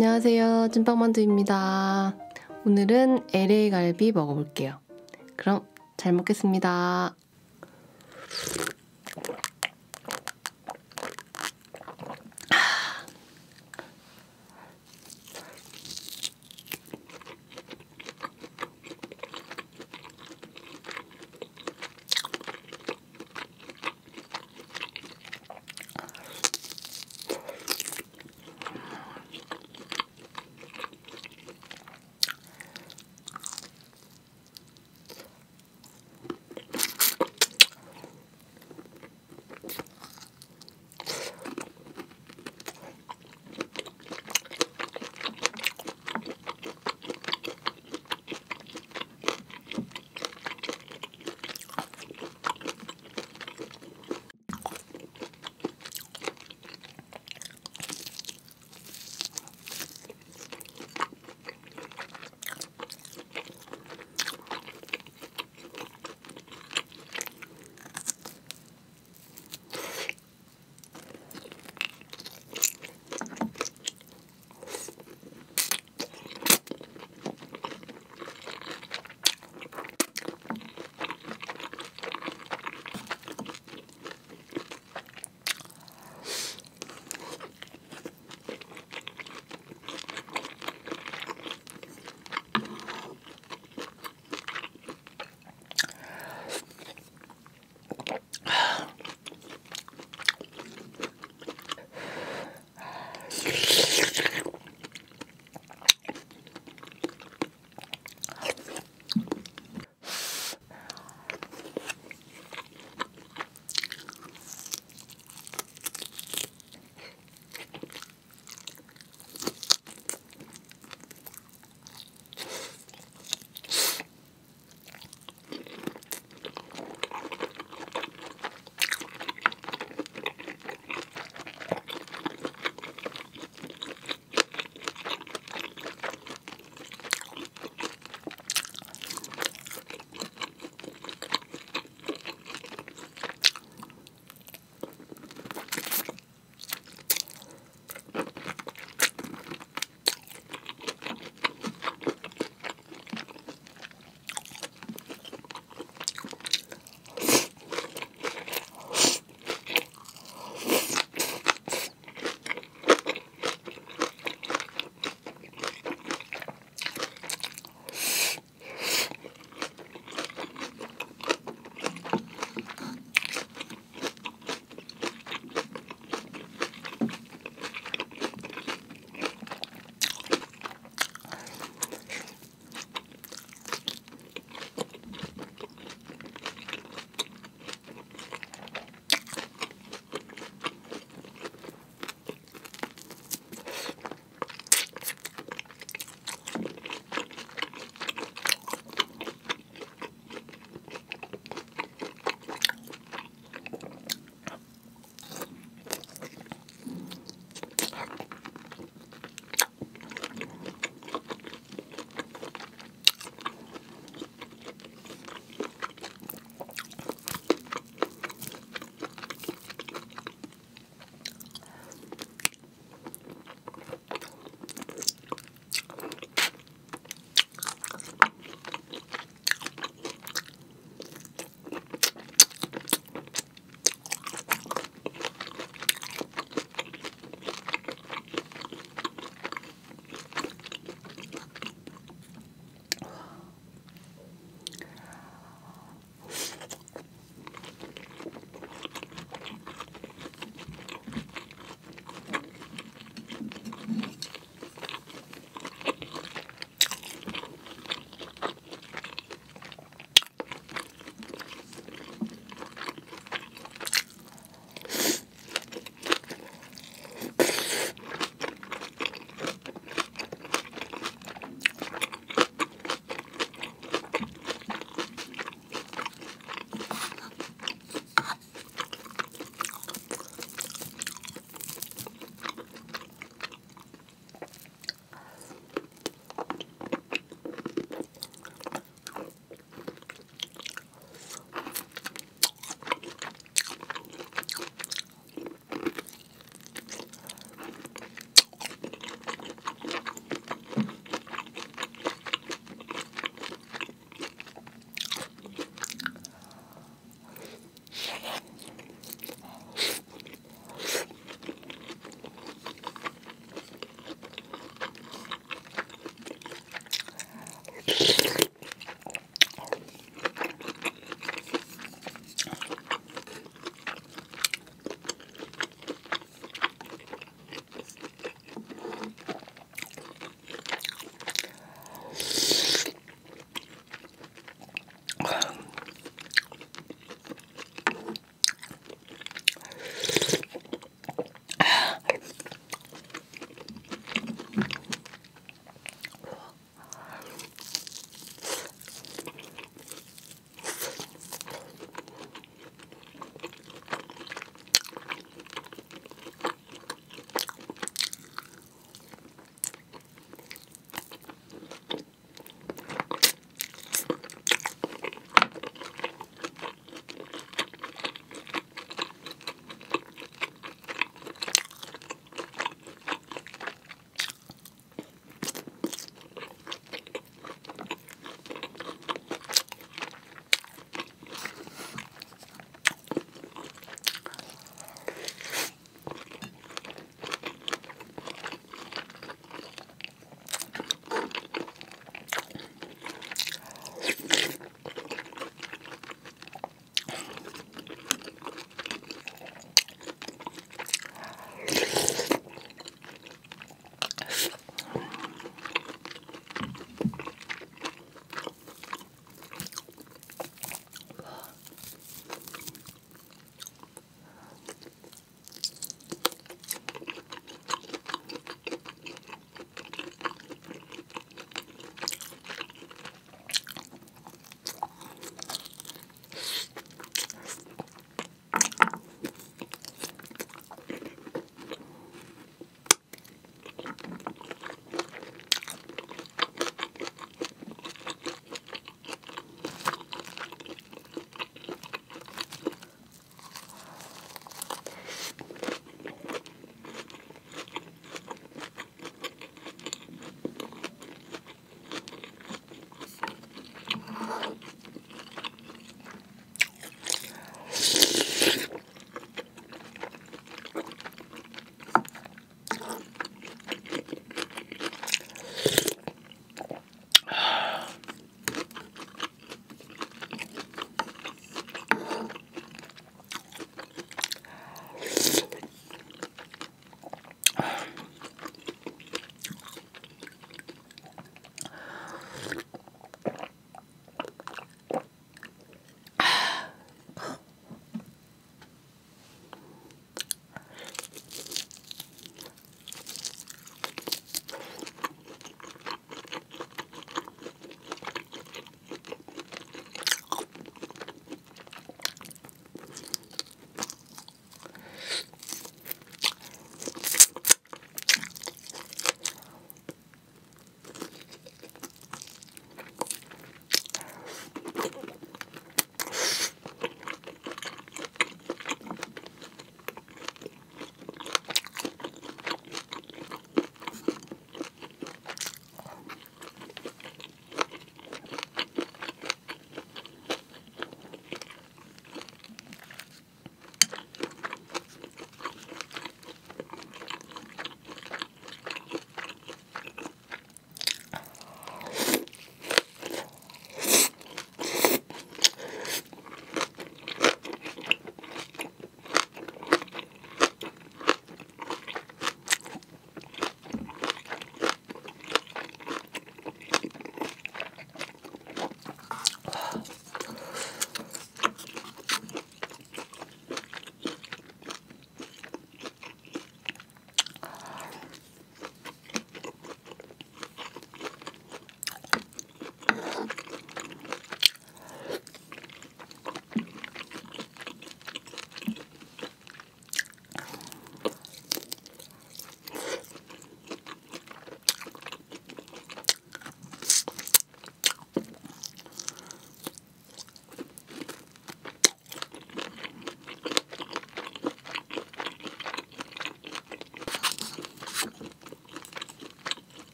안녕하세요. 찐빵만두입니다. 오늘은 LA 갈비 먹어볼게요. 그럼 잘 먹겠습니다.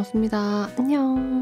먹었습니다. 안녕.